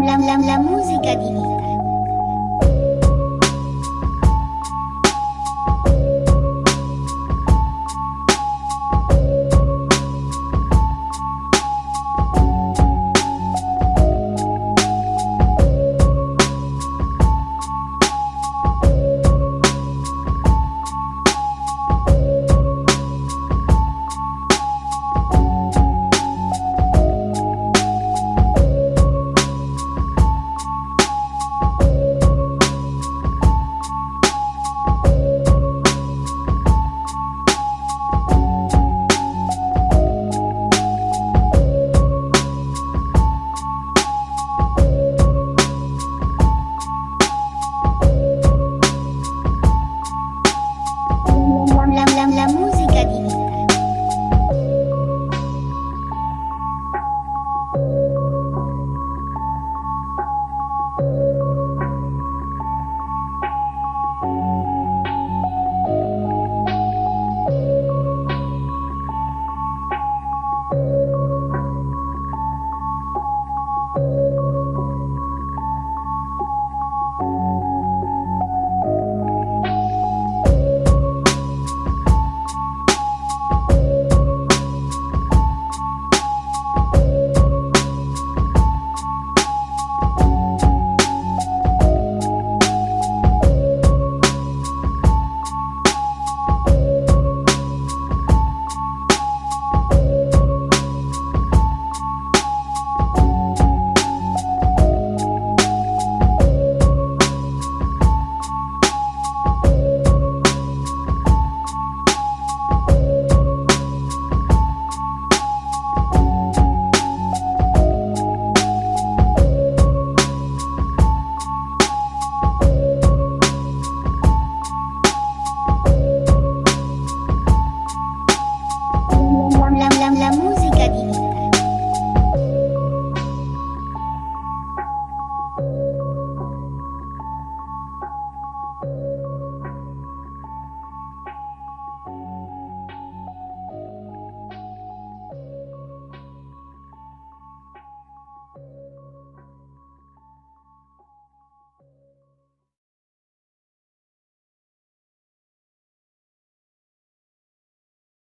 La, la, la musica di vita.